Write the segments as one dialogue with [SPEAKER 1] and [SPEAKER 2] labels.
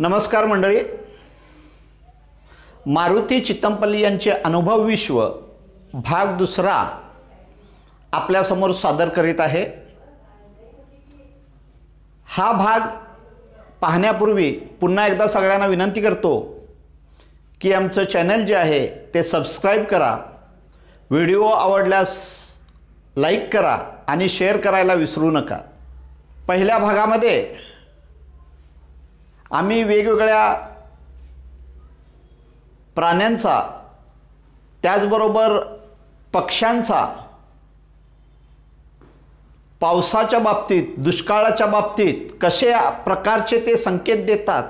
[SPEAKER 1] नमस्कार मंडळी. मारुती चित्तमपल्ली यांचे अनुभव विश्व भाग दुसरा आपल्यासमोर सादर करीत आहे. हा भाग पाहण्यापूर्वी पुन्हा एकदा सगळ्यांना विनंती करतो की आमचं चॅनल जे आहे ते सबस्क्राईब करा. व्हिडिओ आवडल्यास लाईक करा आणि शेअर करायला विसरू नका. पहिल्या भागामध्ये आम्ही वेगवेगळ्या प्राण्यांचा त्याचबरोबर पक्ष्यांचा पावसाच्या बाबतीत दुष्काळाच्या बाबतीत कसे प्रकारचे ते संकेत देतात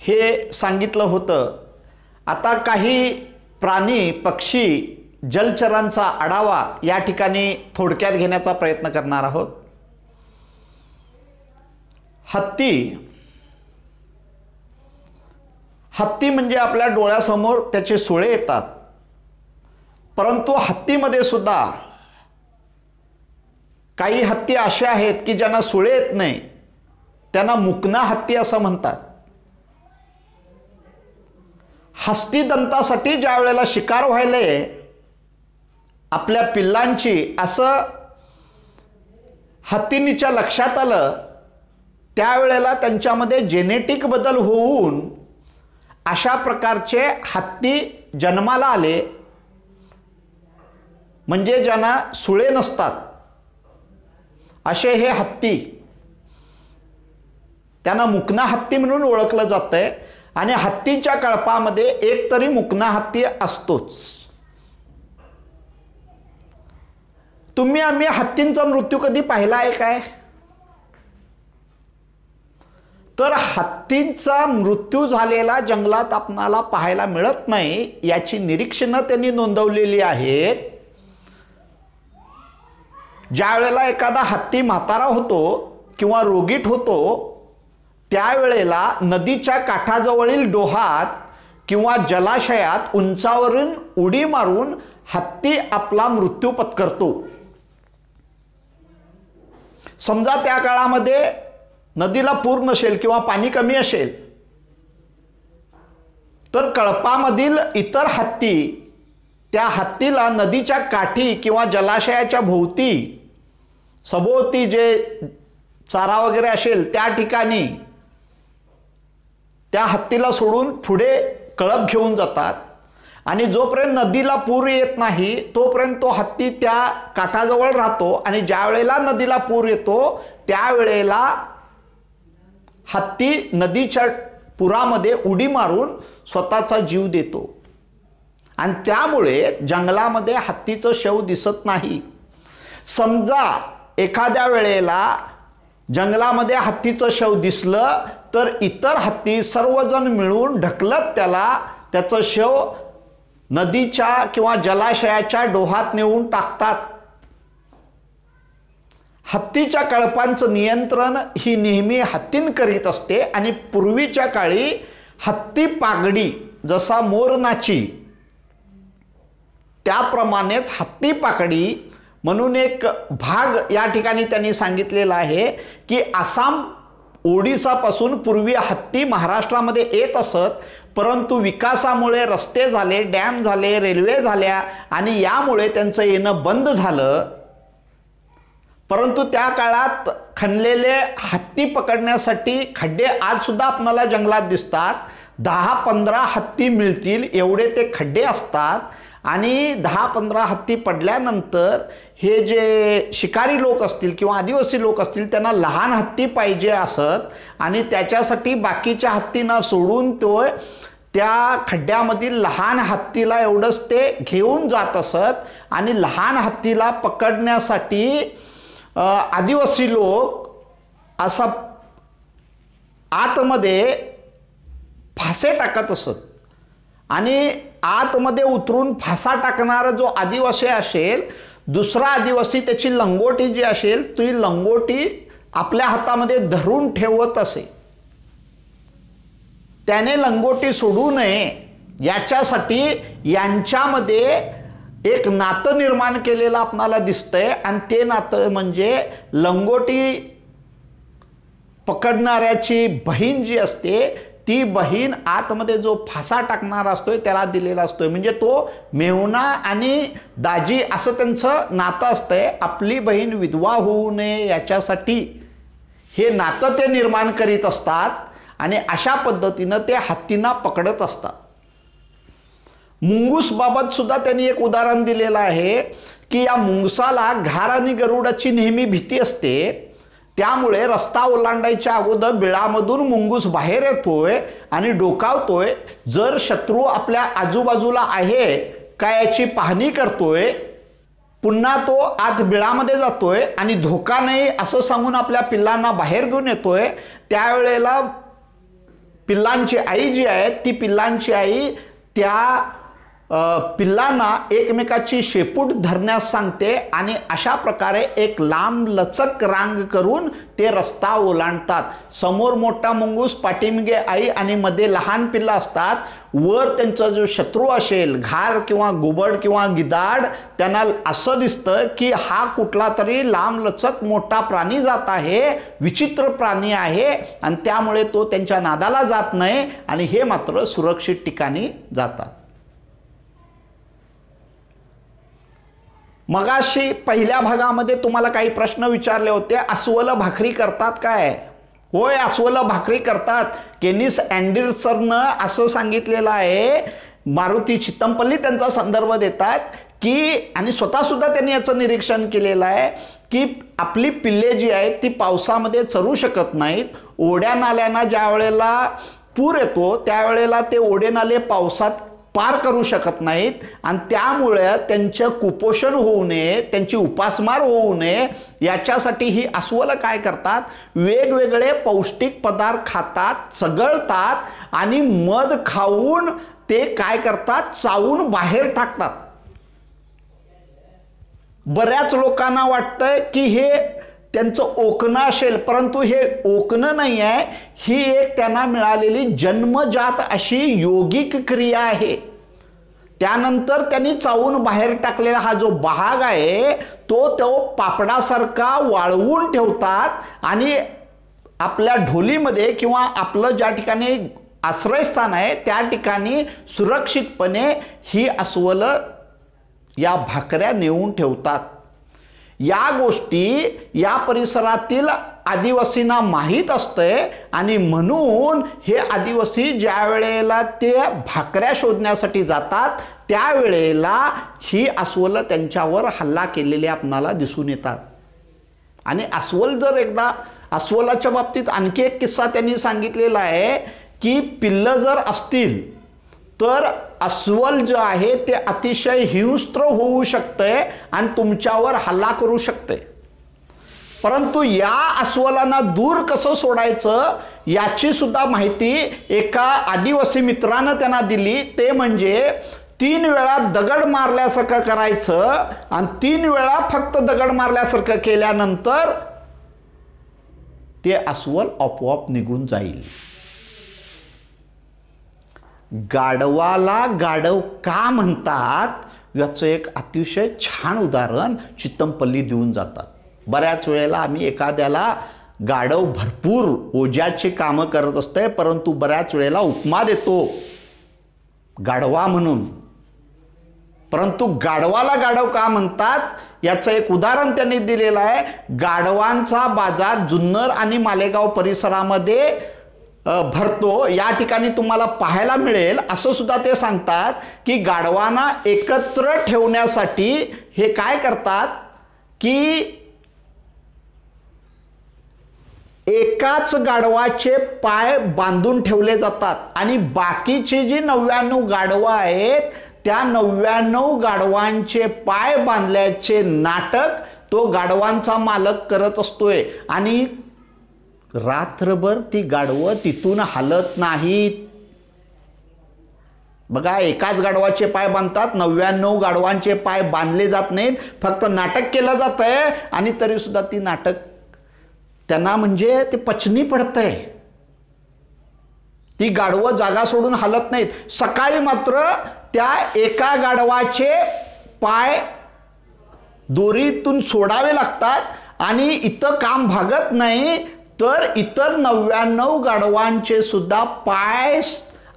[SPEAKER 1] हे सांगितलं होतं. आता काही प्राणी पक्षी जलचरांचा आढावा या ठिकाणी थोडक्यात घेण्याचा प्रयत्न करणार आहोत. हत्ती. हत्ती म्हणजे आपल्या डोळ्यासमोर त्याचे सुळे येतात. परंतु हत्तीमध्ये सुद्धा काही हत्ती असे आहेत की ज्यांना सुळे येत नाही. त्यांना मुकना हत्ती असं म्हणतात. हस्तिदंतासाठी ज्या वेळेला शिकार व्हायले आपल्या पिल्लांची असं हत्तीनीच्या लक्षात आलं त्यावेळेला त्यांच्यामध्ये जेनेटिक बदल होऊन अशा प्रकारचे हत्ती जन्माला आले. म्हणजे ज्यांना सुळे नसतात. असे हे हत्ती. त्यांना मुकना हत्ती म्हणून ओळखलं जातंय. आणि हत्तीच्या कळपामध्ये एक तरी मुकना हत्ती असतोच. तुम्ही आम्ही हत्तींचा मृत्यू कधी पाहिला आहे काय? तर हत्तींचा मृत्यू झालेला जंगलात आपणाला पाहायला मिळत नाही याची निरीक्षणं त्यांनी नोंदवलेली आहेत. ज्या वेळेला एखादा हत्ती म्हातारा होतो किंवा रोगीट होतो त्यावेळेला नदीच्या काठाजवळील डोहात किंवा जलाशयात उंचावरून उडी मारून हत्ती आपला मृत्यू पत्करतो. समजा त्या काळामध्ये नदीला पूर नसेल किंवा पाणी कमी असेल तर कळपामधील इतर हत्ती त्या हत्तीला नदीच्या काठी किंवा जलाशयाच्या भोवती सभोवती जे चारा वगैरे असेल त्या ठिकाणी त्या हत्तीला सोडून पुढे कळप घेऊन जातात. आणि जोपर्यंत नदीला पूर येत नाही तोपर्यंत तो हत्ती त्या काठाजवळ राहतो आणि ज्या वेळेला नदीला पूर येतो त्यावेळेला हत्ती नदीच्या पुरामध्ये उडी मारून स्वतःचा जीव देतो. आणि त्यामुळे जंगलामध्ये हत्तीचं शव दिसत नाही. समजा एखाद्या वेळेला जंगलामध्ये हत्तीचं शव दिसलं तर इतर हत्ती सर्वजण मिळून ढकलत त्याला त्याचं शव नदीच्या किंवा जलाशयाच्या डोहात नेऊन टाकतात. हत्तीच्या कळपांचं नियंत्रण ही नेहमी हत्तीन करीत असते आणि पूर्वीच्या काळी हत्ती पागडी जसा मोरनाची त्याप्रमाणेच हत्ती पाकडी म्हणून एक भाग या ठिकाणी त्यांनी सांगितलेला आहे की आसाम ओडिसापासून पूर्वी हत्ती महाराष्ट्रामध्ये येत असत परंतु विकासामुळे रस्ते झाले डॅम झाले रेल्वे झाल्या आणि यामुळे त्यांचं येणं बंद झालं. परंतु त्या काळात खणलेले हत्ती पकडण्यासाठी खड्डे आज सुद्धा आपणाला जंगलात दिसतात. दहा पंधरा हत्ती मिळतील एवढे ते खड्डे असतात. आणि दहा पंधरा हत्ती पडल्यानंतर हे जे शिकारी लोक असतील किंवा आदिवासी लोक असतील त्यांना लहान हत्ती पाहिजे असत आणि त्याच्यासाठी बाकीच्या हत्तींना सोडून तो त्या खड्ड्यामधील लहान हत्तीला एवढंच ते घेऊन जात असत. आणि लहान हत्तीला पकडण्यासाठी आदिवासी लोक असा आतमध्ये फासे टाकत असत. आणि आतमध्ये उतरून फासा टाकणारा जो आदिवासी असेल दुसरा आदिवासी त्याची लंगोटी जी असेल ती लंगोटी आपल्या हातामध्ये धरून ठेवत असे. त्याने लंगोटी सोडू नये याच्यासाठी यांच्यामध्ये एक नातं निर्माण केलेलं आपणाला दिसतंय आणि ते नातं म्हणजे लंगोटी पकडणाऱ्याची बहीण जी असते ती बहीण आतमध्ये जो फासा टाकणारा असतोय त्याला दिलेला असतोय. म्हणजे तो मेहुणा आणि दाजी असं त्यांचं नातं असतंय. आपली बहीण विधवा होऊ नये याच्यासाठी हे नातं ते निर्माण करीत असतात आणि अशा पद्धतीनं ते हत्तींना पकडत असतात. मुंगूस बाबत सुद्धा त्यांनी एक उदाहरण दिलेलं आहे की या मुंगसाला घार आणि गरुडाची नेहमी भीती असते. त्यामुळे रस्ता ओलांडायच्या अगोदर बिळामधून मुंगूस बाहेर येतोय आणि डोकावतोय. जर शत्रू आपल्या आजूबाजूला आहे का याची पाहणी करतोय? पुन्हा तो आत बिळामध्ये जातोय आणि धोका नाही असं सांगून आपल्या पिल्लांना बाहेर घेऊन येतोय. त्यावेळेला पिल्लांची आई जी आहे ती पिल्लांची आई त्या पिल्लांना एकमेकाची शेपूट धरण्यास सांगते आणि अशा प्रकारे एक लांब लचक रांग करून ते रस्ता ओलांडतात. समोर मोठा मुंगूस पाठीमागे आई आणि मध्ये लहान पिल्लं असतात. वर त्यांचा जो शत्रू असेल घार किंवा गुबड किंवा गिदाड त्यांना असं दिसतं की हा कुठला तरी लांब लचक मोठा प्राणी जात आहे विचित्र प्राणी आहे आणि त्यामुळे तो त्यांच्या नादाला जात नाही आणि हे मात्र सुरक्षित ठिकाणी जातात. मगाशी पहिल्या भागामध्ये तुम्हाला काही प्रश्न विचारले होते अस्वल भाकरी करतात काय? होय अस्वल भाकरी करतात. केनिस अँडरसननं असं सांगितलेलं आहे मारुती चित्तमपल्ली त्यांचा संदर्भ देतात की आणि स्वतःसुद्धा त्यांनी याचं निरीक्षण केलेलं आहे की आपली पिल्ले जी आहेत ती पावसामध्ये चरू शकत नाहीत. ओढ्या नाल्यांना ज्या वेळेला पूर येतो त्यावेळेला ते ओढे नाले पावसात पार करू शकत नाहीत आणि त्यामुळे त्यांचं कुपोषण होऊ नये त्यांची उपासमार होऊ नये याच्यासाठी ही अस्वलं काय करतात? वेगवेगळे पौष्टिक पदार्थ खातात चगळतात आणि मध खाऊन ते काय करतात? चावून बाहेर टाकतात. बऱ्याच लोकांना वाटतं की हे त्यांचं ओकणं असेल परंतु हे ओकणं नाही आहे ही एक त्यांना मिळालेली जन्मजात अशी योगिक क्रिया आहे. त्यानंतर त्यांनी चावून बाहेर टाकलेला हा जो भाग आहे तो तो पापडासारखा वाळवून ठेवतात आणि आपल्या ढोलीमध्ये किंवा आपलं ज्या ठिकाणी आश्रयस्थान आहे त्या ठिकाणी सुरक्षितपणे ही अस्वलं या भाकऱ्या नेऊन ठेवतात. या गोष्टी या परिसरातील आदिवासींना माहीत असते आणि म्हणून हे आदिवासी ज्या वेळेला ते भाकऱ्या शोधण्यासाठी जातात त्यावेळेला ही अस्वलं त्यांच्यावर हल्ला केलेले आपणाला दिसून येतात. आणि अस्वल जर एकदा अस्वलाच्या बाबतीत आणखी एक किस्सा त्यांनी सांगितलेला आहे की पिल्लं जर असतील तर अस्वल जे आहे ते अतिशय हिंस्त्र होऊ शकतंय आणि तुमच्यावर हल्ला करू शकते. परंतु या अस्वलांना दूर कसं सोडायचं याची सुद्धा माहिती एका आदिवासी मित्रानं त्यांना दिली. ते म्हणजे तीन वेळा दगड मारल्यासारखं करायचं आणि तीन वेळा फक्त दगड मारल्यासारखं केल्यानंतर ते अस्वल आपोआप निघून जाईल. गाढवाला गाढव का म्हणतात? याचं एक अतिशय छान उदाहरण चित्तमपल्ली देऊन जातात. बऱ्याच वेळेला आम्ही एखाद्याला गाढव भरपूर ओझ्याची कामं करत असते परंतु बऱ्याच वेळेला उपमा देतो. गाढवा म्हणून. परंतु गाढवाला गाढव का म्हणतात? याचं एक उदाहरण त्यांनी दिलेलं आहे. गाढवांचा बाजार जुन्नर आणि मालेगाव परिसरामध्ये भरतो या ठिकाणी तुम्हाला पाहायला मिळेल. असं सुद्धा ते सांगतात की गाढवांना एकत्र ठेवण्यासाठी हे काय करतात? की एकाच गाढवाचे पाय बांधून ठेवले जातात आणि बाकीची जी नव्याण्णव गाढवं आहेत त्या नव्याण्णव गाढवांचे पाय बांधल्याचे नाटक तो गाढवांचा मालक करत असतोय. आणि रात्रभर ती गाढवं तिथून हलत नाहीत. बघा एकाच गाढवाचे पाय बांधतात नव्याण्णव गाढवांचे पाय बांधले जात नाहीत फक्त नाटक केलं जात आहे आणि तरी सुद्धा ती नाटक त्यांना म्हणजे ते पचनी पडतंय. ती गाढवं जागा सोडून हलत नाहीत. सकाळी मात्र त्या एका गाढवाचे पाय दोरीतून सोडावे लागतात आणि इथं काम भागत नाही तर इतर नव्याण्णव गाढवांचे सुद्धा पाय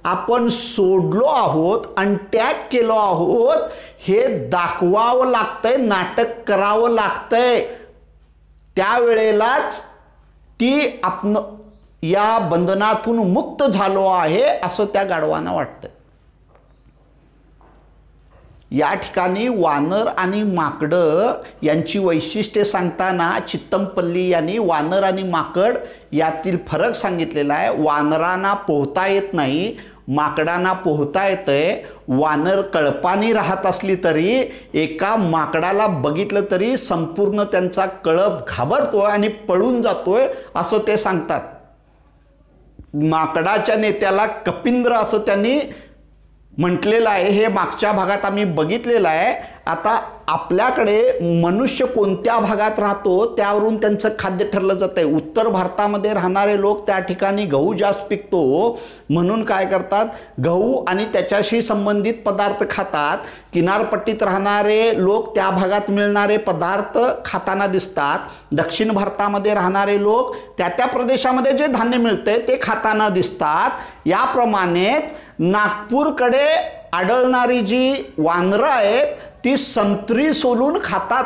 [SPEAKER 1] आपण सोडलो आहोत आणि टॅग केलो आहोत हे दाखवावं लागतंय नाटक करावं लागतंय. त्यावेळेलाच ती आपण या बंधनातून मुक्त झालो आहे असं त्या गाढवांना वाटतंय. या ठिकाणी वानर आणि माकडं यांची वैशिष्ट्ये सांगताना चित्तमपल्ली यांनी वानर आणि माकड यातील फरक सांगितलेला आहे. वानरांना पोहता येत नाही माकडांना पोहता येतंय. वानर कळपानी राहत असली तरी एका माकडाला बघितलं तरी संपूर्ण त्यांचा कळप घाबरतोय आणि पळून जातोय असं ते सांगतात. माकडाच्या नेत्याला कपिंद्र असं त्यांनी म्हटलेलं आहे हे मागच्या भागात आम्ही बघितलेलं आहे. आता आपल्याकडे मनुष्य कोणत्या भागात राहतो त्यावरून त्यांचं खाद्य ठरलं जातं आहे उत्तर भारतामध्ये राहणारे लोक त्या ठिकाणी गहू जास्त पिकतो. म्हणून काय करतात? गहू आणि त्याच्याशी संबंधित पदार्थ खातात. किनारपट्टीत राहणारे लोक त्या भागात मिळणारे पदार्थ खाताना दिसतात. दक्षिण भारतामध्ये राहणारे लोक त्या त्या प्रदेशामध्ये जे धान्य मिळते ते खाताना दिसतात. याप्रमाणेच नागपूरकडे आढळणारी जी वानरं आहेत ती संत्री सोलून खातात.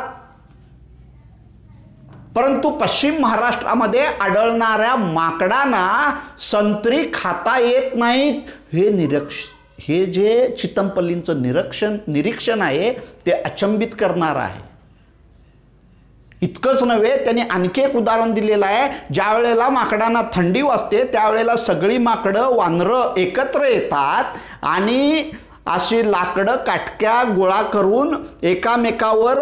[SPEAKER 1] परंतु पश्चिम महाराष्ट्रामध्ये आढळणाऱ्या माकडांना संत्री खाता येत नाहीत. हे निरीक्ष हे जे चितमपल्लींचं निरीक्षण निरीक्षण आहे ते अचंबित करणार आहे. इतकंच नव्हे त्यांनी आणखी एक उदाहरण दिलेलं आहे. ज्या वेळेला माकडांना थंडी वाजते त्यावेळेला सगळी माकडं वानरं एकत्र येतात आणि अशी लाकडं काटक्या गोळा करून एकामेकावर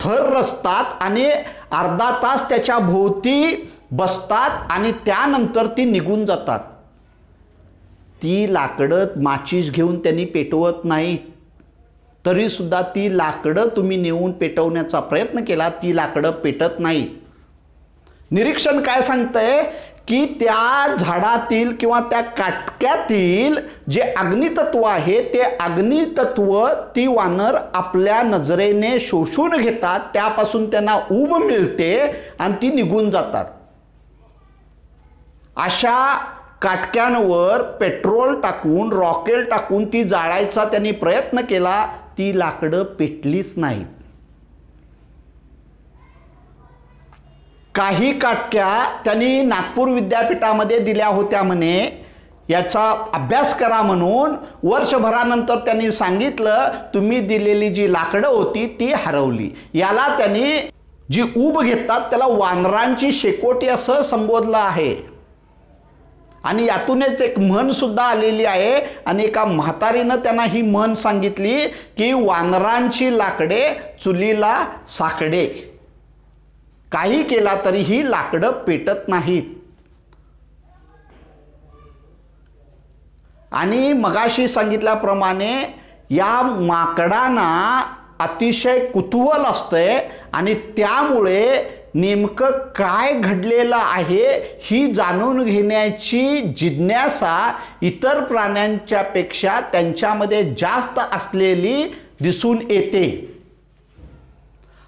[SPEAKER 1] थर रचतात आणि अर्धा तास त्याच्या भोवती बसतात आणि त्यानंतर ती निघून जातात. ती लाकडं माचीस घेऊन त्यांनी पेटवत नाहीत तरीसुद्धा ती लाकडं तुम्ही नेऊन पेटवण्याचा प्रयत्न केला ती लाकडं पेटत नाही निरीक्षण काय सांगतंय? की त्या झाडातील किंवा त्या काटक्यातील जे अग्नितत्व आहे ते अग्नितत्व ती वानर आपल्या नजरेने शोषून घेतात त्यापासून त्यांना उब मिळते आणि ती निघून जातात. अशा काटक्यांवर पेट्रोल टाकून रॉकेल टाकून ती जाळायचा त्यांनी प्रयत्न केला ती लाकडं पेटलीच नाहीत. काही काटक्या त्यांनी नागपूर विद्यापीठामध्ये दिल्या होत्या म्हणे. याचा अभ्यास करा म्हणून वर्षभरानंतर त्यांनी सांगितलं तुम्ही दिलेली जी लाकडं होती ती हरवली. याला त्यांनी जी ऊब घेतात त्याला वानरांची शेकोटी असं संबोधलं आहे. आणि यातूनच एक म्हण सुद्धा आलेली आहे आणि एका म्हातारीनं त्यांना ही म्हण सांगितली की वानरांची लाकडे चुलीला साकडे. काही केला तरीही लाकडं पेटत नाहीत. आणि मगाशी सांगितल्याप्रमाणे या माकडांना अतिशय कुतूहल असतंय आणि त्यामुळे नेमकं काय घडलेलं आहे ही जाणून घेण्याची जिज्ञासा इतर प्राण्यांच्या पेक्षा त्यांच्यामध्ये जास्त असलेली दिसून येते.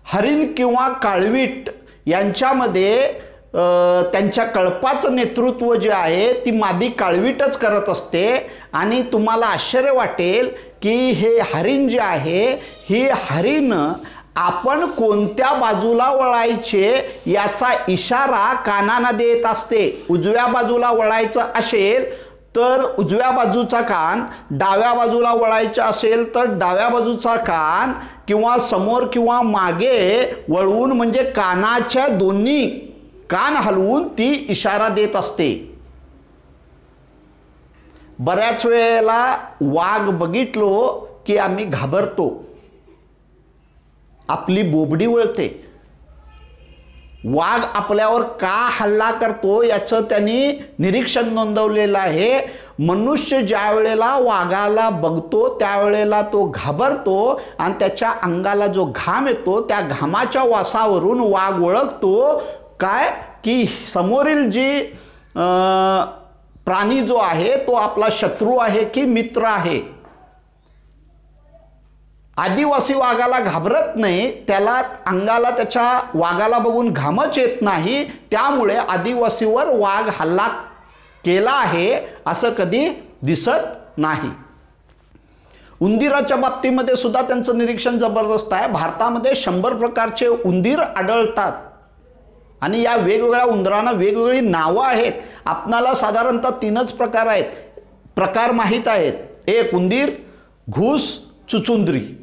[SPEAKER 1] हरिण किंवा काळवीट यांच्यामध्ये त्यांच्या कळपाचं नेतृत्व जे आहे ती मादी काळवीटच करत असते. आणि तुम्हाला आश्चर्य वाटेल की हे हरिण जे आहे ही हरिण आपण कोणत्या बाजूला वळायचे याचा इशारा कानाना देत असते. उजव्या बाजूला वळायचं असेल तर उजव्या बाजूचा कान डाव्या बाजूला वळायचं असेल तर डाव्या बाजूचा कान किंवा समोर किंवा मागे वळवून म्हणजे कानाच्या दोन्ही कान हलवून ती इशारा देत असते. बऱ्याच वेळेला वाघ बघितलो की आम्ही घाबरतो. आपली बोबडी वळते. वाघ आपल्यावर का हल्ला करतो याचं त्यांनी निरीक्षण नोंदवलेलं आहे. मनुष्य ज्या वेळेला वाघाला बघतो त्यावेळेला तो घाबरतो आणि त्याच्या अंगाला जो घाम येतो त्या घामाच्या वासावरून वाघ ओळखतो. काय? की समोरील जी प्राणी जो आहे तो आपला शत्रू आहे की मित्र आहे. आदिवासी वाघाला घाबरत नाही त्याला अंगाला त्याच्या वाघाला बघून घामच येत नाही त्यामुळे आदिवासीवर वाघ हल्ला केला आहे असं कधी दिसत नाही. उंदीराच्या बाबतीमध्ये सुद्धा त्यांचं निरीक्षण जबरदस्त आहे. भारतामध्ये शंभर प्रकारचे उंदीर आढळतात. आणि या वेगवेगळ्या उंदरांना वेगवेगळी नावं आहेत. आपणाला साधारणतः तीनच प्रकार आहेत. प्रकार माहीत आहेत. एक उंदीर घूस चुचुंदरी.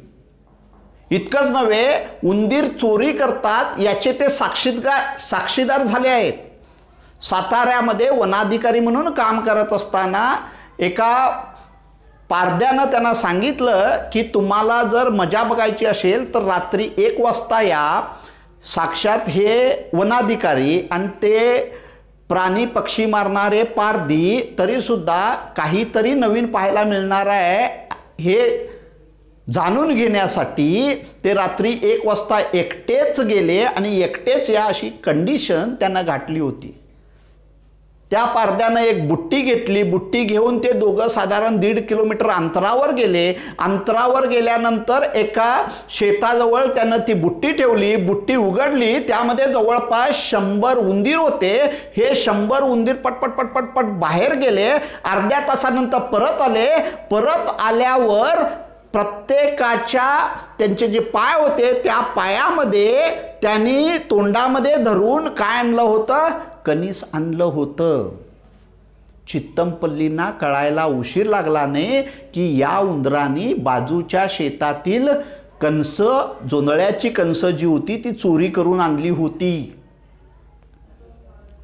[SPEAKER 1] इतकंच नव्हे उंदीर चोरी करतात याचे ते साक्षीदार साक्षीदार झाले आहेत. साताऱ्यामध्ये वनाधिकारी म्हणून काम करत असताना एका पारद्यानं त्यांना सांगितलं की तुम्हाला जर मजा बघायची असेल तर रात्री एक वाजता या. साक्षात हे वनाधिकारी आणि ते प्राणी पक्षी मारणारे पारधी तरीसुद्धा काहीतरी नवीन पाहायला मिळणार आहे. हे जाणून घेण्यासाठी ते रात्री एक वाजता एकटेच गेले आणि एकटेच या अशी कंडिशन त्यांना गाठली होती. त्या पारद्यानं एक बुट्टी घेतली. बुट्टी घेऊन ते दोघं साधारण दीड किलोमीटर अंतरावर गेले. अंतरावर गेल्यानंतर एका शेताजवळ त्यानं ती बुट्टी ठेवली. बुट्टी उघडली. त्यामध्ये जवळपास शंभर उंदीर होते. हे शंभर उंदीर पटपट पटपट पट बाहेर गेले. अर्ध्या तासानंतर परत आले. परत आल्यावर प्रत्येकाच्या त्यांचे जे पाय होते त्या पायामध्ये त्यांनी तोंडामध्ये धरून काय आणलं होतं? कणीस आणलं होतं. चित्तमपल्लींना कळायला उशीर लागला नाही की या उंदरांनी बाजूच्या शेतातील कणस जोंधळ्याची कणस जी होती ती चोरी करून आणली होती.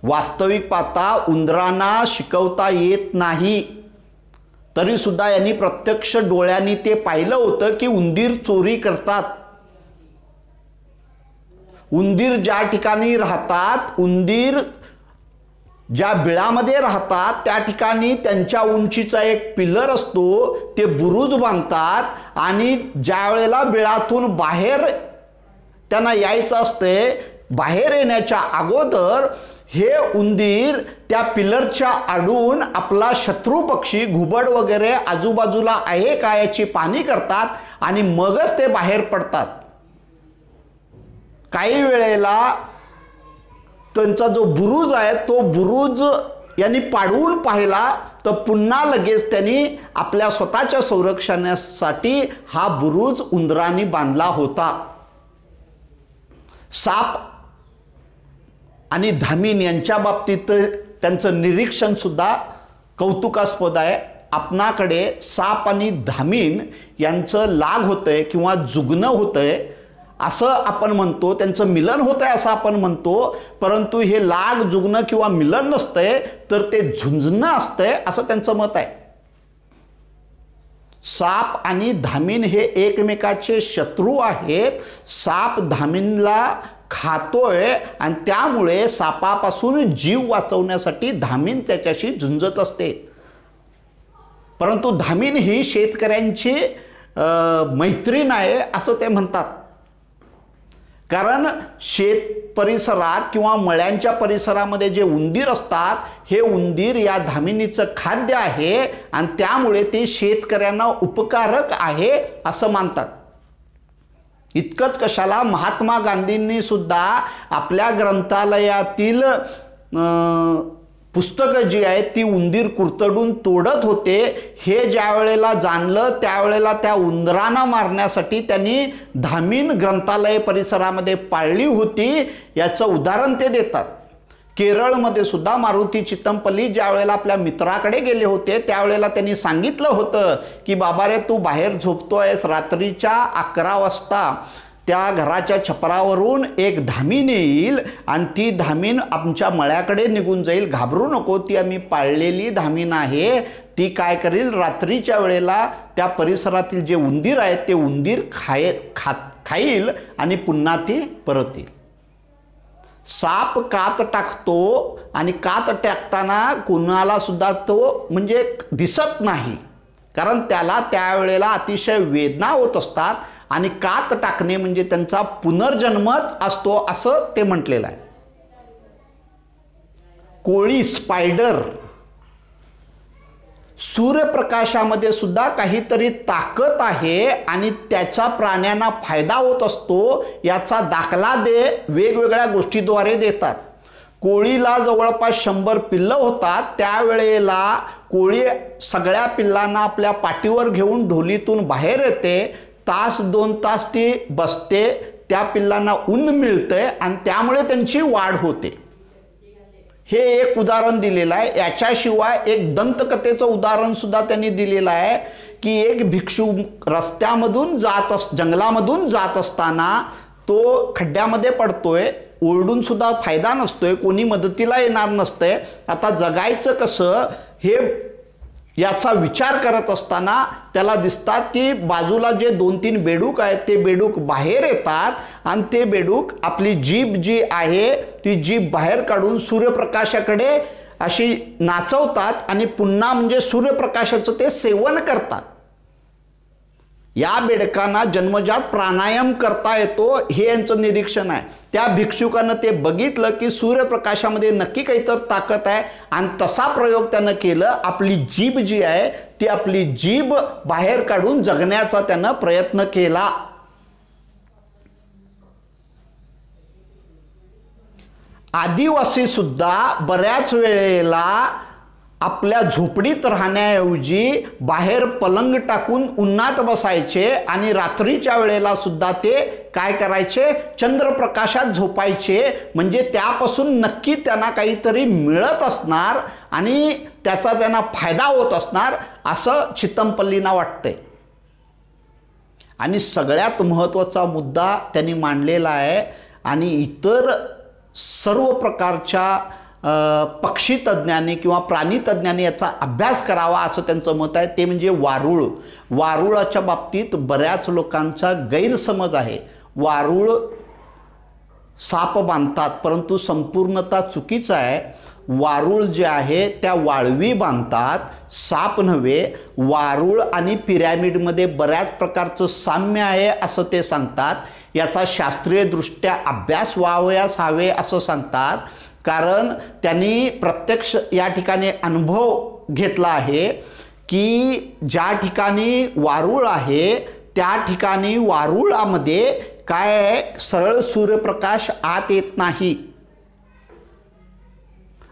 [SPEAKER 1] वास्तविक पाहता उंदरांना शिकवता येत नाही. तरी सुद्धा यांनी प्रत्यक्ष डोळ्यांनी ते पाहिलं होतं की उंदीर चोरी करतात. उंदीर ज्या ठिकाणी राहतात उंदीर ज्या बिळामध्ये राहतात त्या ठिकाणी त्यांच्या उंचीचा एक पिलर असतो ते बुरुज बांधतात आणि ज्या वेळेला बिळातून बाहेर त्यांना यायचं असते बाहेर येण्याच्या अगोदर हे उंदीर त्या पिलरच्या आडून आपला शत्रू पक्षी घुबड वगैरे आजूबाजूला आहे का याची पाणी करतात आणि मगच ते बाहेर पडतात. काही वेळेला त्यांचा जो बुरुज आहे तो बुरुज यांनी पाडवून पाहिला तर पुन्हा लगेच त्यांनी आपल्या स्वतःच्या संरक्षणासाठी हा बुरुज उंदरांनी बांधला होता. साप आणि धामीन यांच्या बाबतीत त्यांचं निरीक्षणसुद्धा कौतुकास्पद आहे. आपणाकडे साप आणि धामीन यांचं लाग होतंय किंवा जुगणं होतंय असं आपण म्हणतो त्यांचं मिलन होतं आहे असं आपण म्हणतो परंतु हे लाग जुगणं किंवा मिलन नसतंय तर ते झुंजणं असतंय असं त्यांचं मत आहे. साप आणि धामीन हे एकमेकाचे शत्रू आहेत. साप धामीनला खातोय आणि त्यामुळे सापापासून जीव वाचवण्यासाठी धामीन त्याच्याशी झुंजत असते. परंतु धामीन ही शेतकऱ्यांची मैत्रीण आहे असं ते म्हणतात. कारण शेत परिसरात किंवा मळ्यांच्या परिसरामध्ये जे उंदीर असतात हे उंदीर या धामिनीचं खाद्य आहे आणि त्यामुळे ते शेतकऱ्यांना उपकारक आहे असं मानतात. इतकंच कशाला? महात्मा गांधींनी सुद्धा आपल्या ग्रंथालयातील पुस्तकं जी आहेत ती उंदीर कुरतडून तोडत होते. हे ज्या वेळेला जाणलं त्यावेळेला त्या उंदरांना मारण्यासाठी त्यांनी धामीन ग्रंथालय परिसरामध्ये पाळली होती. याचं उदाहरण ते देतात. केरळमध्ये सुद्धा मारुती चित्तमपल्ली ज्या वेळेला आपल्या मित्राकडे गेले होते त्यावेळेला त्यांनी सांगितलं होतं की बाबा रे तू बाहेर झोपतो आहेस रात्रीच्या अकरा वाजता. त्या घराच्या छपरावरून एक धामीन येईल आणि ती धामीन आमच्या मळ्याकडे निघून जाईल. घाबरू नको ती आम्ही पाळलेली धामीन आहे. ती काय करील? रात्रीच्या वेळेला त्या परिसरातील जे उंदीर आहेत ते उंदीर खाय खा खाईल आणि पुन्हा ती परत येईल साप कात टाकतो आणि कात टाकताना कुणाला सुद्धा तो म्हणजे दिसत नाही. कारण त्याला त्यावेळेला अतिशय वेदना होत असतात आणि कात टाकणे म्हणजे त्यांचा पुनर्जन्मच असतो असं ते म्हटलेलं आहे. कोळी स्पायडर सूर्यप्रकाशामध्ये सुद्धा काहीतरी ताकद आहे आणि त्याचा प्राण्यांना फायदा होत असतो याचा दाखला दे वेगवेगळ्या गोष्टीद्वारे देतात. कोळीला जवळपास शंभर पिल्लं होतात त्यावेळेला कोळी सगळ्या पिल्लांना आपल्या पाठीवर घेऊन ढोलीतून बाहेर येते तास दोन तास ती बसते त्या पिल्लांना ऊन मिळतंय आणि त्यामुळे त्यांची वाढ होते. हे एक उदाहरण दिलेलं आहे. याच्याशिवाय एक दंतकथेचं उदाहरण सुद्धा त्यांनी दिलेलं आहे की एक भिक्षू रस्त्यामधून जात अस जंगलामधून जात असताना तो खड्ड्यामध्ये पडतोय ओरडून सुद्धा फायदा नसतोय कोणी मदतीला येणार नसतंय. आता जगायचं कसं हे याचा विचार करत असताना त्याला दिसतात की बाजूला जे दोन तीन बेडूक आहेत ते बेडूक बाहेर येतात आणि ते बेडूक आपली जीभ जी आहे ती जीभ बाहेर काढून सूर्यप्रकाशाकडे अशी नाचवतात आणि पुन्हा म्हणजे सूर्यप्रकाशाचं ते सेवन करतात. या बेडकांना जन्मजात प्राणायाम करता येतो हे यांचं निरीक्षण आहे. त्या भिक्षुकानं ते बघितलं की सूर्यप्रकाशामध्ये नक्की काहीतर ताकद आहे आणि तसा प्रयोग त्यानं केलं. आपली जीभ जी आहे ती आपली जीभ बाहेर काढून जगण्याचा त्यानं प्रयत्न केला. आदिवासी सुद्धा बऱ्याच वेळेला आपल्या झोपडीत राहण्याऐवजी बाहेर पलंग टाकून उन्हात बसायचे आणि रात्रीच्या वेळेला सुद्धा ते काय करायचे? चंद्रप्रकाशात झोपायचे. म्हणजे त्यापासून नक्की त्यांना काहीतरी मिळत असणार आणि त्याचा त्यांना फायदा होत असणार असं चितमपल्लींना वाटतंय. आणि सगळ्यात महत्त्वाचा मुद्दा त्यांनी मांडलेला आहे. आणि इतर सर्व प्रकारच्या पक्षीतज्ञांनी किंवा प्राणीतज्ञांनी याचा अभ्यास करावा असं त्यांचं मत आहे. ते म्हणजे वारुळ. वारुळाच्या बाबतीत बऱ्याच लोकांचा गैरसमज आहे. वारुळ साप बांधतात परंतु संपूर्णता चुकीचं आहे. वारुळ जे आहे त्या वाळवी बांधतात. साप नव्हे वारुळ आणि पिरॅमिडमध्ये बऱ्याच प्रकारचं साम्य आहे असं ते सांगतात. याचा शास्त्रीयदृष्ट्या अभ्यास व्हावयास हवे असं सांगतात. कारण त्यांनी प्रत्यक्ष या ठिकाणी अनुभव घेतला आहे की ज्या ठिकाणी वारूळ आहे त्या ठिकाणी वारुळामध्ये काय सरळ सूर्यप्रकाश आत येत नाही.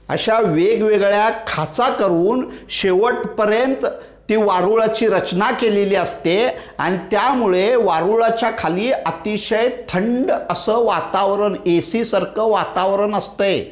[SPEAKER 1] अशा वेगवेगळ्या खाचा करून शेवटपर्यंत ती वारुळाची रचना केलेली असते आणि त्यामुळे वारुळाच्या खाली अतिशय थंड असं वातावरण ए सीसारखं वातावरण असतंय.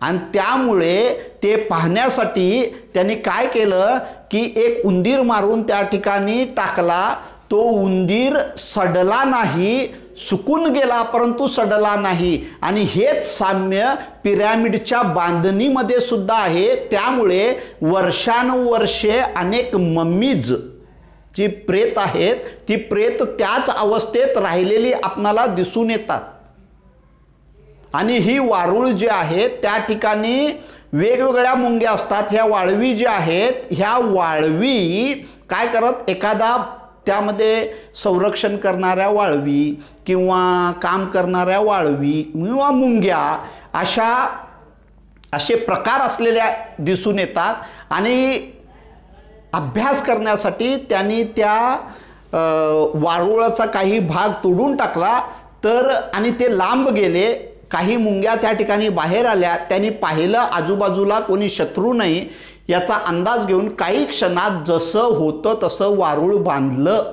[SPEAKER 1] आणि त्यामुळे ते पाहण्यासाठी त्यांनी काय केलं की एक उंदीर मारून त्या ठिकाणी टाकला. तो उंदीर सडला नाही सुकून गेला परंतु सडला नाही. आणि हेच साम्य पिरॅमिडच्या बांधणीमध्ये सुद्धा आहे. त्यामुळे वर्षानुवर्षे अनेक मम्मीज जी प्रेत आहेत ती प्रेत त्याच अवस्थेत राहिलेली आपणाला दिसून येतात. आणि ही वारुळ जी आहेत त्या ठिकाणी वेगवेगळ्या मुंग्या असतात. ह्या वाळवी ज्या आहेत ह्या वाळवी काय करत? एखादा त्यामध्ये संरक्षण करणाऱ्या वाळवी किंवा काम करणाऱ्या वाळवी किंवा मुंग्या अशा असे प्रकार असलेल्या दिसून येतात. आणि अभ्यास करण्यासाठी त्यांनी त्या वारुळाचा काही भाग तोडून टाकला. तर आणि ते लांब गेले. काही मुंग्या त्या ठिकाणी बाहेर आल्या त्यांनी पाहिलं आजूबाजूला कोणी शत्रू नाही याचा अंदाज घेऊन काही क्षणात जसं होतं तसं वारुळ बांधलं.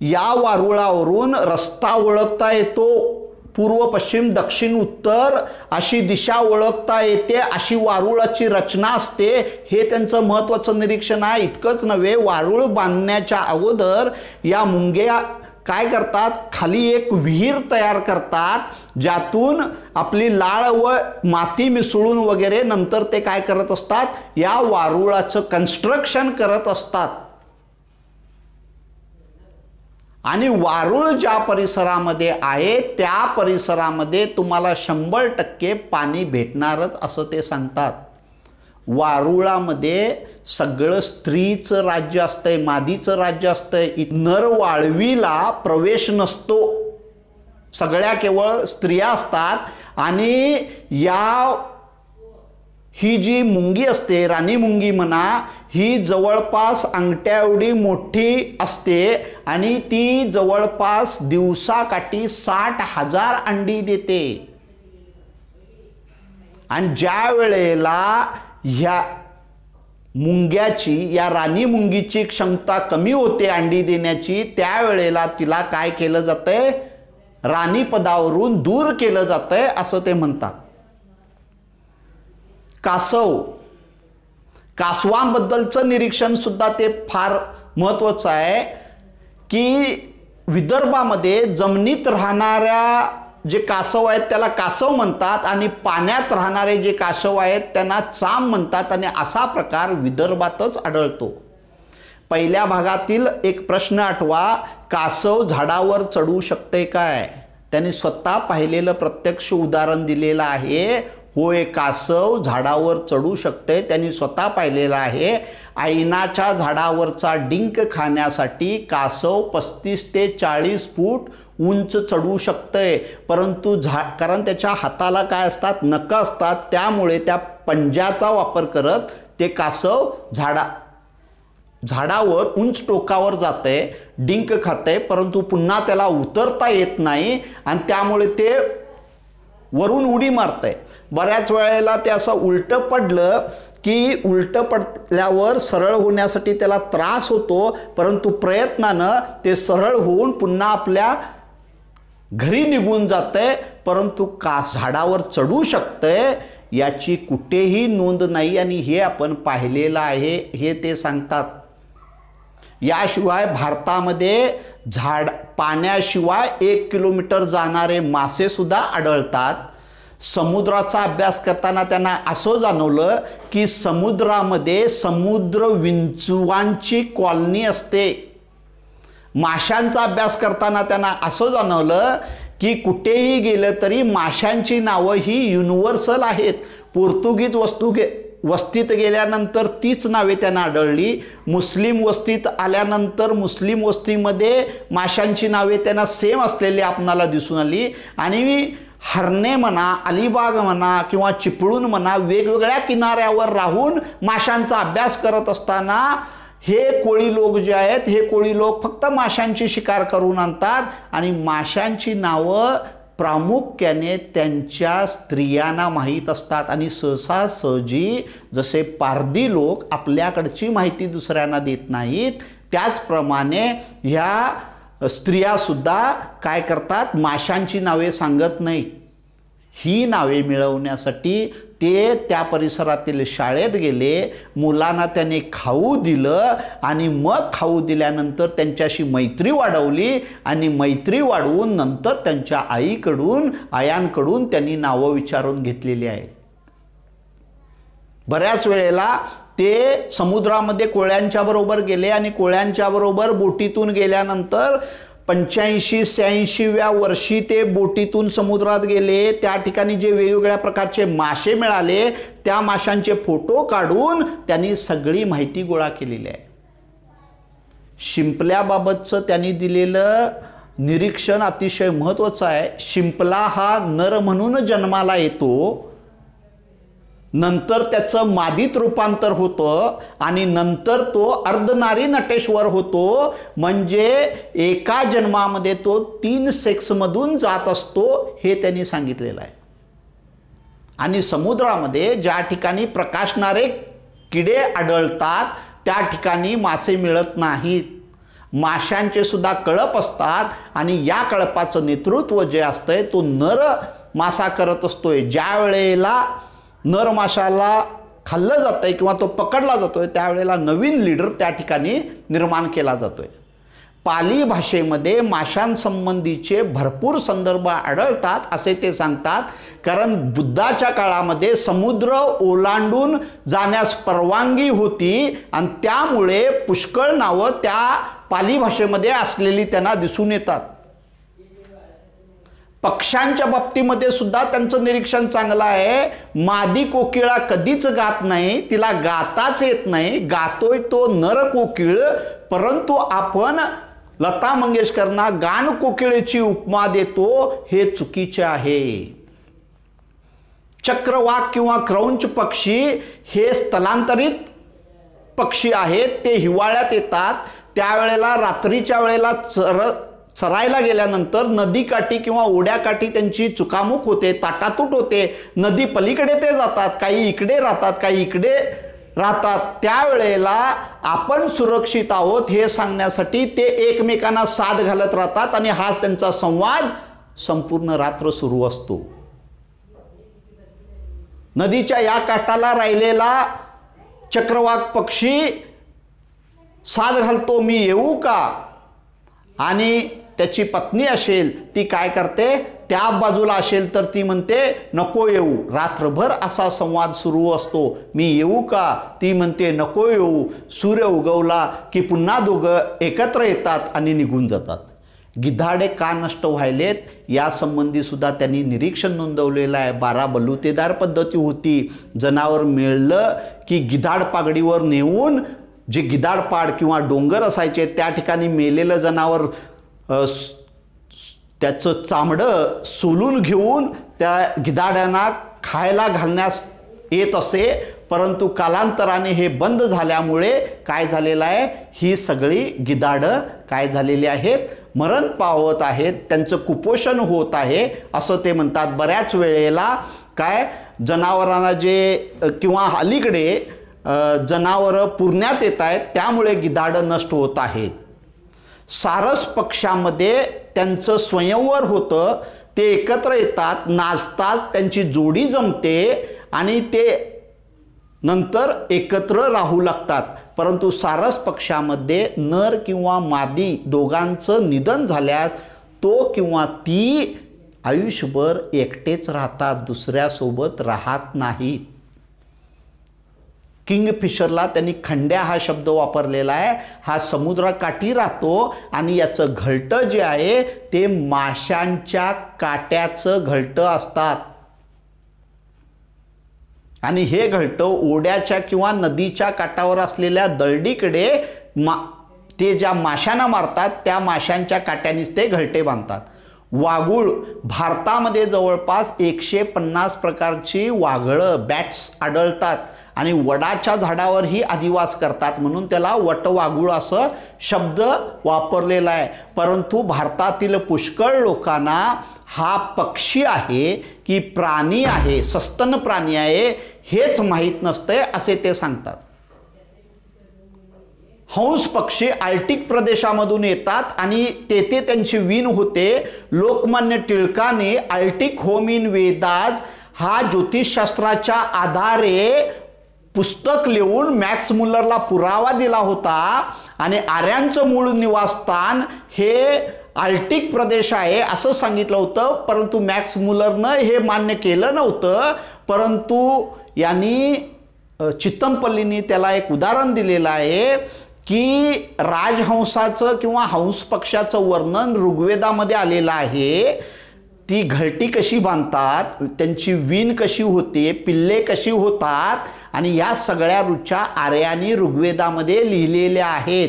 [SPEAKER 1] या वारुळावरून रस्ता ओळखता येतो. पूर्व पश्चिम दक्षिण उत्तर अशी दिशा ओळखता येते अशी वारुळाची रचना असते. हे त्यांचं महत्त्वाचं निरीक्षण आहे. इतकंच नव्हे वारुळ बांधण्याच्या अगोदर या मुंग्या काय करतात? खाली एक विहीर तयार करतात ज्यातून आपली लाळ व माती मिसळून वगैरे नंतर ते काय करत असतात? या वारुळाचं कन्स्ट्रक्शन करत असतात. आणि वारुळ ज्या परिसरामध्ये आहे त्या परिसरामध्ये तुम्हाला शंभर टक्के पाणी भेटणारच असं ते सांगतात. वारुळामध्ये सगळं स्त्रीचं राज्य असतंय मादीचं राज्य असतंय नर वाळवीला प्रवेश नसतो. सगळ्या केवळ स्त्रिया असतात आणि या ही जी मुंगी असते राणी मुंगी म्हणा ही जवळपास अंगठ्या एवढी मोठी असते आणि ती जवळपास दिवसाकाठी साठ हजार अंडी देते. आणि ज्या वेळेला ह्या मुंग्याची या राणी मुंगीची क्षमता कमी होते अंडी देण्याची त्यावेळेला तिला काय केलं जातंय? राणी पदावरून दूर केलं जातंय असं ते म्हणतात. कासव. कासवांबद्दलचं निरीक्षण सुद्धा ते फार महत्त्वाचं आहे की विदर्भामध्ये जमिनीत राहणाऱ्या जे कासव आहेत त्याला कासव म्हणतात आणि पाण्यात राहणारे जे कासव आहेत त्यांना चाम म्हणतात आणि असा प्रकार विदर्भातच आढळतो. पहिल्या भागातील एक प्रश्न आठवा कासव झाडावर चढू शकते काय? त्यांनी स्वतः पाहिलेलं प्रत्यक्ष उदाहरण दिलेलं आहे होय कासव झाडावर चढू शकते त्यांनी स्वतः पाहिलेलं आहे. ऐनाच्या झाडावरचा डिंक खाण्यासाठी कासव पस्तीस ते चाळीस फूट उंच चढू शकतंय परंतु झा कारण त्याच्या हाताला काय असतात? नखं असतात. त्यामुळे त्या पंजाचा वापर करत ते कासव झाडा झाडावर उंच टोकावर जाते डिंक खाते परंतु पुन्हा त्याला उतरता येत नाही आणि त्यामुळे ते वरून उडी मारतंय बऱ्याच वेळेला ते असं उलटं पडलं की उलटं पडल्यावर सरळ होण्यासाठी त्याला त्रास होतो परंतु प्रयत्नानं ते सरळ होऊन पुन्हा आपल्या घरी निघून जातंय परंतु का झाडावर चढू शकतंय याची कुठेही नोंद नाही आणि हे आपण पाहिलेलं आहे हे ते सांगतात. याशिवाय भारतामध्ये झाड पाण्याशिवाय एक किलोमीटर जाणारे मासेसुद्धा आढळतात. समुद्राचा अभ्यास करताना त्यांना असं जाणवलं की समुद्रामध्ये समुद्र विंचुवांची कॉलनी असते. माशांचा अभ्यास करताना त्यांना असं जाणवलं की कुठेही गेलं तरी माशांची नावं ही युनिव्हर्सल आहेत. पोर्तुगीज वस्तू घे वस्तीत गेल्यानंतर तीच नावे त्यांना आढळली. मुस्लिम वस्तीत आल्यानंतर मुस्लिम वस्तीमध्ये माशांची नावे त्यांना सेम असलेली आपणाला दिसून आली. आणि हरणे म्हणा अलिबाग म्हणा किंवा चिपळूण म्हणा वेगवेगळ्या किनाऱ्यावर राहून माशांचा अभ्यास करत असताना हे कोळी लोक जे आहेत हे कोळी लोक फक्त माशांची शिकार करून आणतात. आणि माशांची नावं प्रामुख्याने त्यांच्या स्त्रियांना माहीत असतात. आणि सहसा सहजी जसे पारधी लोक आपल्याकडची माहिती दुसऱ्यांना देत नाहीत त्याचप्रमाणे ह्या स्त्रियासुद्धा काय करतात? माशांची नावे सांगत नाहीत. ही नावे मिळवण्यासाठी ते त्या परिसरातील शाळेत गेले. मुलांना त्याने खाऊ दिलं आणि मग खाऊ दिल्यानंतर त्यांच्याशी मैत्री वाढवली आणि मैत्री वाढवून नंतर त्यांच्या आईकडून आयांकडून त्यांनी नावं विचारून घेतलेली आहे बऱ्याच वेळेला ते समुद्रामध्ये कोळ्यांच्या बरोबर गेले आणि कोळ्यांच्या बरोबर बोटीतून गेल्यानंतर पंच्याऐंशी शहाऐंशीव्या वर्षी ते बोटीतून समुद्रात गेले. त्या ठिकाणी जे वेगवेगळ्या प्रकारचे मासे मिळाले त्या माशांचे फोटो काढून त्यांनी सगळी माहिती गोळा केलेली आहे. शिंपल्याबाबतचं त्यांनी दिलेलं निरीक्षण अतिशय महत्त्वाचं आहे. शिंपला हा नर म्हणून जन्माला येतो. नंतर त्याचं मादीत रूपांतर होतं आणि नंतर तो अर्धनारी नटेश्वर होतो. म्हणजे एका जन्मामध्ये तो तीन सेक्समधून जात असतो हे त्यांनी सांगितलेलं आहे. आणि समुद्रामध्ये ज्या ठिकाणी प्रकाशणारे किडे आढळतात त्या ठिकाणी मासे मिळत नाहीत. माशांचे सुद्धा कळप असतात आणि या कळपाचं नेतृत्व जे असतंय तो नर मासा करत असतोय. ज्या वेळेला नर माशाला खाल्लं जातं आहे किंवा तो पकडला जातो आहे त्यावेळेला नवीन लीडर त्या ठिकाणी निर्माण केला जातो आहे पाली भाषेमध्ये माशांसंबंधीचे भरपूर संदर्भ आढळतात असे ते सांगतात. कारण बुद्धाच्या काळामध्ये समुद्र ओलांडून जाण्यास परवानगी होती आणि त्यामुळे पुष्कळ नावं त्या पाली भाषेमध्ये असलेली त्यांना दिसून येतात. पक्ष्यांच्या बाबतीमध्ये सुद्धा त्यांचं निरीक्षण चांगलं आहे. मादी कोकिळा कधीच गात नाही तिला गाताच येत नाही. गातोय तो नर कोकिळ परंतु आपण लता मंगेशकरना गान कोकिळेची उपमा देतो हे चुकीचे आहे. चक्रवाक किंवा क्रौंच पक्षी हे स्थलांतरित पक्षी आहेत ते हिवाळ्यात येतात. त्यावेळेला रात्रीच्या वेळेला चर चरायला गेल्यानंतर नदीकाठी किंवा ओढ्याकाठी त्यांची चुकामुक होते ताटातूट होते. नदी पलीकडे ते जातात काही इकडे राहतात काही इकडे राहतात. त्यावेळेला आपण सुरक्षित आहोत हे सांगण्यासाठी ते एकमेकांना साथ घालत राहतात आणि हा त्यांचा संवाद संपूर्ण रात्र सुरू असतो. नदीच्या या काठाला राहिलेला चक्रवाक पक्षी साथ घालतो मी येऊ का? आणि त्याची पत्नी असेल ती काय करते? त्या बाजूला असेल तर ती म्हणते नको येऊ रात्रभर असा संवाद सुरू असतो. मी येऊ का? ती म्हणते नको येऊ. सूर्य उगवला की पुन्हा दोघं एकत्र येतात आणि निघून जातात. गिधाडे का नष्ट व्हायलेत? यासंबंधी सुद्धा त्यांनी निरीक्षण नोंदवलेलं आहे. बारा बलुतेदार पद्धती होती. जनावर मिळलं की गिधाड पागडीवर नेऊन जे गिधाडपाड किंवा डोंगर असायचे त्या ठिकाणी मेलेलं जनावर त्याचं चामडं सोलून घेऊन त्या गिधाड्यांना खायला घालण्यास येत असे परंतु कालांतराने हे बंद झाल्यामुळे काय झालेलं आहे? ही सगळी गिधाडं काय झालेली आहेत? मरण पावत आहेत त्यांचं कुपोषण होत आहे असं ते म्हणतात बऱ्याच वेळेला. काय? जनावरांना जे किंवा अलीकडे जनावरं पुरण्यात येत आहेत त्यामुळे गिधाडं नष्ट होत आहेत. सारस पक्षामध्ये त्यांचं स्वयंवर होतं. ते एकत्र येतात नाचताच त्यांची जोडी जमते आणि ते नंतर एकत्र राहू लागतात. परंतु सारस पक्षामध्ये नर किंवा मादी दोघांचं निधन झाल्यास तो किंवा ती आयुष्यभर एकटेच राहतात दुसऱ्यासोबत राहत नाहीत. किंगफिशरला त्यांनी खंड्या हा शब्द वापरलेला आहे. हा समुद्राकाठी राहतो आणि याचं घलटं जे आहे ते माशांच्या काट्याचं घलटं असतात. आणि हे घलटं ओढ्याच्या किंवा नदीच्या काठावर असलेल्या दळडीकडे मा ते ज्या माशांना मारतात त्या माशांच्या काट्यानेच ते घलटे बांधतात. वाघूळ भारतामध्ये जवळपास एकशे पन्नास प्रकारची वाघळं बॅट्स आढळतात आणि वडाच्या झाडावरही अधिवास करतात म्हणून त्याला वटवाघूळ असं शब्द वापरलेला आहे. परंतु भारतातील पुष्कळ लोकांना हा पक्षी आहे की प्राणी आहे सस्तन प्राणी आहे हेच माहीत नसतंय असे ते सांगतात. हंस पक्षी आर्टिक प्रदेशामधून येतात आणि तेथे त्यांची वीण होते. लोकमान्य टिळकाने आर्टिक होम इन वेदाज हा ज्योतिषशास्त्राच्या आधारे पुस्तक लिहून मॅक्स मुलरला पुरावा दिला होता. आणि आर्यांचं मूळ निवासस्थान हे आर्टिक प्रदेश आहे असं सांगितलं होतं. परंतु मॅक्स मुलरनं हे मान्य केलं नव्हतं. परंतु यांनी अ, त्याला एक उदाहरण दिलेलं आहे. की राजहंसाचं किंवा हंस पक्षाचं वर्णन ऋग्वेदामध्ये आलेलं आहे. ती घरटी कशी बांधतात त्यांची वीण कशी होते पिल्ले कशी होतात आणि या सगळ्या रुचा आर्यानी ऋग्वेदामध्ये लिहिलेल्या आहेत.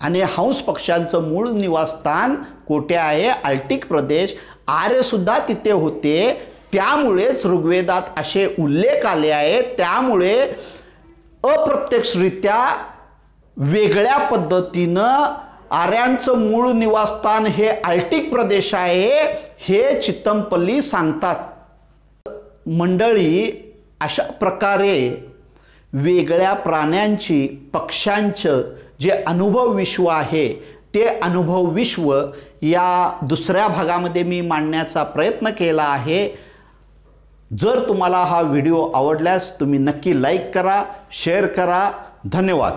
[SPEAKER 1] आणि हंस पक्ष्यांचं मूळ निवासस्थान कोठे आहे? आर्टिक प्रदेश आर्यसुद्धा तिथे होते. त्यामुळेच ऋग्वेदात असे उल्लेख आले आहेत. त्यामुळे अप्रत्यक्षरित्या वेगळ्या पद्धतीनं आर्यांचं मूळ निवासस्थान हे आर्टिक प्रदेश आहे हे चित्तमपल्ली सांगतात. मंडळी अशा प्रकारे वेगळ्या प्राण्यांची पक्ष्यांचं जे अनुभव विश्व आहे ते अनुभव विश्व या दुसऱ्या भागामध्ये मी मांडण्याचा प्रयत्न केला आहे. जर तुम्हाला हा व्हिडिओ आवडल्यास तुम्ही नक्की लाईक करा शेअर करा. धन्यवाद.